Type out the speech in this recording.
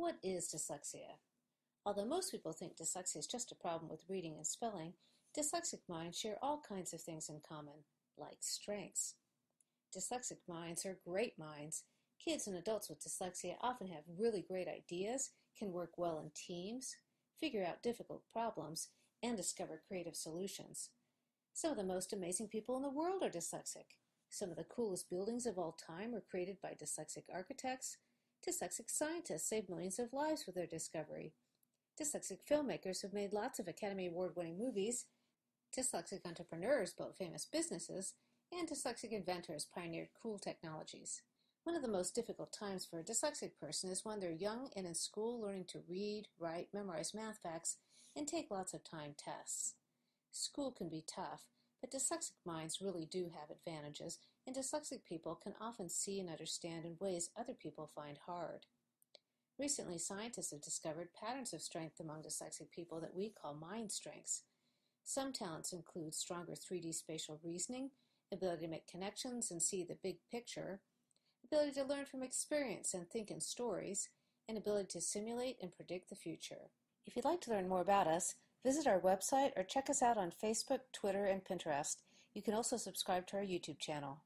What is dyslexia? Although most people think dyslexia is just a problem with reading and spelling, dyslexic minds share all kinds of things in common, like strengths. Dyslexic minds are great minds. Kids and adults with dyslexia often have really great ideas, can work well in teams, figure out difficult problems, and discover creative solutions. Some of the most amazing people in the world are dyslexic. Some of the coolest buildings of all time were created by dyslexic architects. Dyslexic scientists saved millions of lives with their discovery. Dyslexic filmmakers have made lots of Academy Award winning movies. Dyslexic entrepreneurs built famous businesses. And dyslexic inventors pioneered cool technologies. One of the most difficult times for a dyslexic person is when they're young and in school learning to read, write, memorize math facts, and take lots of time tests. School can be tough, but dyslexic minds really do have advantages, and dyslexic people can often see and understand in ways other people find hard. Recently, scientists have discovered patterns of strength among dyslexic people that we call mind strengths. Some talents include stronger 3D spatial reasoning, ability to make connections and see the big picture, ability to learn from experience and think in stories, and ability to simulate and predict the future. If you'd like to learn more about us, visit our website or check us out on Facebook, Twitter, and Pinterest. You can also subscribe to our YouTube channel.